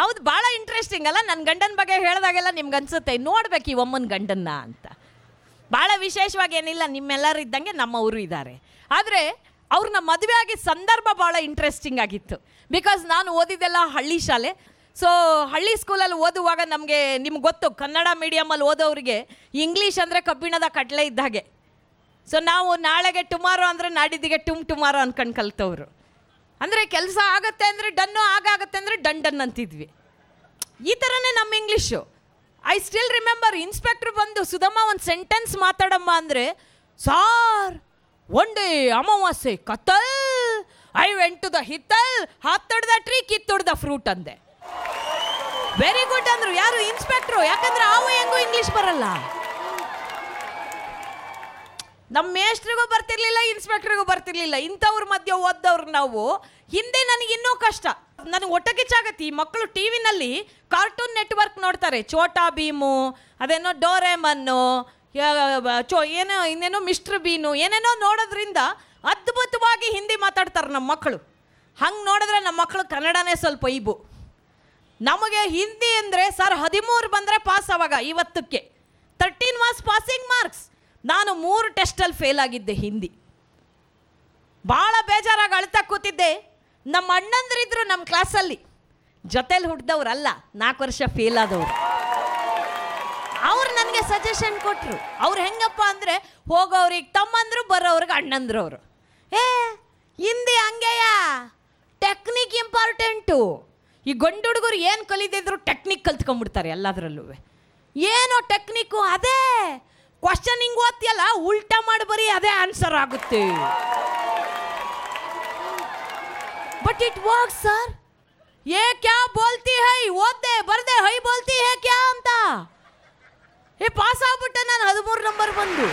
ಹೌದು, ಭಾಳ ಇಂಟ್ರೆಸ್ಟಿಂಗ್ ಅಲ್ಲ? ನನ್ನ ಗಂಡನ ಬಗ್ಗೆ ಹೇಳಿದಾಗೆಲ್ಲ ನಿಮ್ಗೆ ಅನ್ಸುತ್ತೆ, ನೋಡ್ಬೇಕು ಈ ಒಮ್ಮನ ಗಂಡನ್ನ ಅಂತ. ಭಾಳ ವಿಶೇಷವಾಗಿ ಏನಿಲ್ಲ, ನಿಮ್ಮೆಲ್ಲರೂ ಇದ್ದಂಗೆ ನಮ್ಮವರು ಇದ್ದಾರೆ. ಆದರೆ ಅವ್ರನ್ನ ಮದುವೆ ಆಗಿದ್ದ ಸಂದರ್ಭ ಭಾಳ ಇಂಟ್ರೆಸ್ಟಿಂಗ್ ಆಗಿತ್ತು. ಬಿಕಾಸ್ ನಾನು ಓದಿದ್ದೆಲ್ಲ ಹಳ್ಳಿ ಶಾಲೆ. ಸೊ ಹಳ್ಳಿ ಸ್ಕೂಲಲ್ಲಿ ಓದುವಾಗ ನಮಗೆ, ನಿಮ್ಗೆ ಗೊತ್ತು, ಕನ್ನಡ ಮೀಡಿಯಮಲ್ಲಿ ಓದೋರಿಗೆ ಇಂಗ್ಲೀಷ್ ಅಂದರೆ ಕಬ್ಬಿಣದ ಕಡಲೆ ಇದ್ದ ಹಾಗೆ. ಸೊ ನಾವು ನಾಳೆಗೆ ಟುಮಾರೋ ಅಂದರೆ ನಾಡಿದ್ದಿಗೆ ಟುಮ್ ಟುಮಾರೋ ಅನ್ಕೊಂಡು ಕಲ್ತವ್ರು. ಅಂದರೆ ಕೆಲಸ ಆಗುತ್ತೆ ಅಂದರೆ ಡನ್ನು ಆಗಾಗತ್ತೆ ಅಂದರೆ ಡನ್ ಡನ್ ಅಂತಿದ್ವಿ ಈ ಥರನೇ ನಮ್ಮ English I still remember inspector ಬಂದು, ಸುಧಮ್ಮ, ಒಂದು ಸೆಂಟೆನ್ಸ್ ಮಾತಾಡಮ್ಮ ಅಂದರೆ, ಸಾರ್ ಒನ್ ಡೇ ಅಮಾವಾಸ್ಯೆ, ಕತ್ತಲ್ ಐ ವೆಂಟ್ ಟು ದ ಹಿತ್ತಲ್, ಹತ್ತೊಡ್ದ ಟ್ರೀ ಕಿತ್ತೊಡ್ದ ಫ್ರೂಟ್ ಅಂದೆ. ವೆರಿ ಗುಡ್ ಅಂದ್ರು. ಯಾರು ಇನ್ಸ್ಪೆಕ್ಟ್ರು ಯಾಕಂದ್ರೆ ಅವು ಹೆಂಗೂ ಇಂಗ್ಲೀಷ್ ಬರಲ್ಲ. ನಮ್ಮ ಮೇಸ್ಟ್ರಿಗೂ ಬರ್ತಿರ್ಲಿಲ್ಲ ಇನ್ಸ್ಪೆಕ್ಟ್ರಿಗೂ ಬರ್ತಿರ್ಲಿಲ್ಲ. ಇಂಥವ್ರ ಮಧ್ಯೆ ಓದ್ದವ್ರು ನಾವು. ಹಿಂದೆ ನನಗೆ ಇನ್ನೂ ಕಷ್ಟ. ನನಗೆ ಒಟ್ಟಗಿಚ್ಚಾಗತ್ತೆ ಈ ಮಕ್ಕಳು ಟಿ ವಿನಲ್ಲಿ ಕಾರ್ಟೂನ್ ನೆಟ್ವರ್ಕ್ ನೋಡ್ತಾರೆ. ಚೋಟಾ ಭೀಮು, ಅದೇನೋ ಡೋರೆಮನ್ನು ಚೋ, ಏನೋ, ಇನ್ನೇನೋ ಮಿಸ್ಟ್ರ್ ಬೀನು ಏನೇನೋ ನೋಡೋದ್ರಿಂದ ಅದ್ಭುತವಾಗಿ ಹಿಂದಿ ಮಾತಾಡ್ತಾರೆ ನಮ್ಮ ಮಕ್ಕಳು. ಹಂಗೆ ನೋಡಿದ್ರೆ ನಮ್ಮ ಮಕ್ಕಳು ಕನ್ನಡನೇ ಸ್ವಲ್ಪ ಇಬು. ನಮಗೆ ಹಿಂದಿ ಅಂದರೆ, ಸರ್ ಹದಿಮೂರು ಬಂದರೆ ಪಾಸ್ ಆವಾಗ ಇವತ್ತಕ್ಕೆ. ತರ್ಟೀನ್ ವಾಸ್ ಪಾಸಿಂಗ್ ಮಾರ್ಕ್ಸ್ ನಾನು ಮೂರು ಟೆಸ್ಟಲ್ಲಿ ಫೇಲ್ ಆಗಿದ್ದೆ ಹಿಂದಿ. ಭಾಳ ಬೇಜಾರಾಗಿ ಅಳ್ತಾ ಕೂತಿದ್ದೆ. ನಮ್ಮ ಅಣ್ಣಂದ್ರಿದ್ರು ನಮ್ಮ ಕ್ಲಾಸಲ್ಲಿ ಜೊತೆಲಿ ಹುಟ್ಟಿದವ್ರಲ್ಲ ನಾಲ್ಕು ವರ್ಷ ಫೇಲ್ ಆದವ್ರು. ಅವ್ರು ನನಗೆ ಸಜೆಷನ್ ಕೊಟ್ಟರು ಅವ್ರು ಹೆಂಗಪ್ಪ ಅಂದರೆ ಹೋಗೋರಿಗೆ ತಮ್ಮಂದ್ರು, ಬರೋವ್ರಿಗೆ ಅಣ್ಣಂದ್ರು ಅವರು. ಏ, ಹಿಂದಿ ಹಂಗೆಯ? ಟೆಕ್ನಿಕ್ ಇಂಪಾರ್ಟೆಂಟು ಈ ಗಂಡು ಹುಡುಗರು ಏನು ಕಲಿದಿದ್ರು ಟೆಕ್ನಿಕ್ ಕಲ್ತ್ಕೊಂಡ್ಬಿಡ್ತಾರೆ ಎಲ್ಲದರಲ್ಲೂ. ಏನೋ ಟೆಕ್ನಿಕ್ಕು ಅದೇ. ಕ್ವಶನ್ ಹಿಂಗೆ ಓದ್ತಿಯಲ್ಲ, ಉಲ್ಟಾ ಮಾಡಿ ಬರೀ ಅದೇ ಆನ್ಸರ್ ಆಗುತ್ತೆ. ಬಟ್ ಇಟ್ ವರ್ಕ್ ಸರ್ ಏ ಕ್ಯಾ ಬೋಲ್ತಿ ಹೈ ಓದ್ದೆ ಬರ್ದೆ ಹೈ ಬೋಲ್ತಿ ಹೇ ಕ್ಯಾ ಅಂತ ಏ ಪಾಸ್ ಆಗ್ಬಿಟ್ಟೆ ನಾನು ಹದಿಮೂರು ನಂಬರ್ ಬಂದು